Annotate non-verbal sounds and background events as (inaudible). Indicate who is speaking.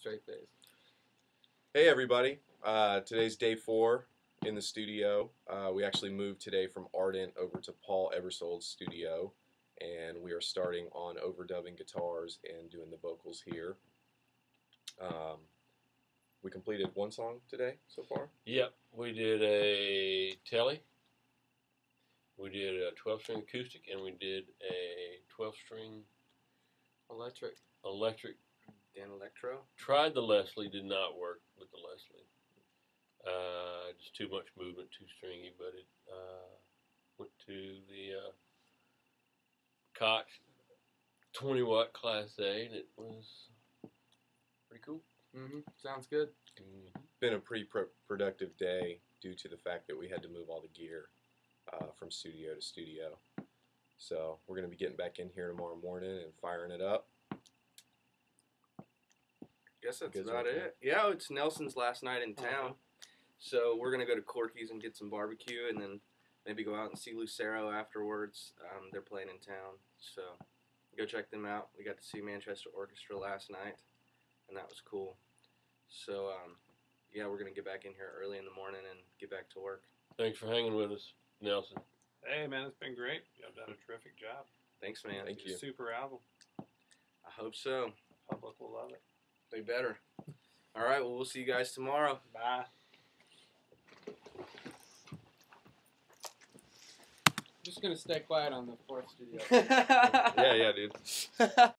Speaker 1: Straight face.
Speaker 2: Hey everybody! Uh, today's day four in the studio. Uh, we actually moved today from Ardent over to Paul Ebersold's studio, and we are starting on overdubbing guitars and doing the vocals here. Um, we completed one song today so far.
Speaker 3: Yep, we did a telly. We did a 12 string acoustic, and we did a 12 string
Speaker 1: Electric.
Speaker 3: electric.
Speaker 4: Danelectro.
Speaker 3: Tried the Leslie, did not work with the Leslie. Uh, just too much movement, too stringy, but it uh, went to the uh, Koch 20 watt Class A, and it was pretty cool.
Speaker 1: Mm-hmm. Sounds good.
Speaker 3: Mhm.
Speaker 2: Been a pretty pro- productive day due to the fact that we had to move all the gear uh, from studio to studio. So we're going to be getting back in here tomorrow morning and firing it up.
Speaker 4: Guess that's about
Speaker 2: okay?
Speaker 4: it. Yeah, it's Nelson's last night in town. So we're gonna go to Corky's and get some barbecue, and then maybe go out and see Lucero afterwards. Um, they're playing in town, so go check them out. We got to see Manchester Orchestra last night, and that was cool. So um, yeah, we're gonna get back in here early in the morning and get back to work.
Speaker 3: Thanks for hanging with us, Nelson.
Speaker 5: Hey man, it's been great. You've done a terrific job.
Speaker 4: Thanks, man.
Speaker 2: Thank you.
Speaker 5: Super album.
Speaker 4: I hope so.
Speaker 5: The public will love it.
Speaker 4: They better. All right. Well, we'll see you guys tomorrow.
Speaker 5: Bye.
Speaker 1: Just gonna stay quiet on the fourth studio. (laughs)
Speaker 2: Yeah, yeah, dude. (laughs)